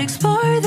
explore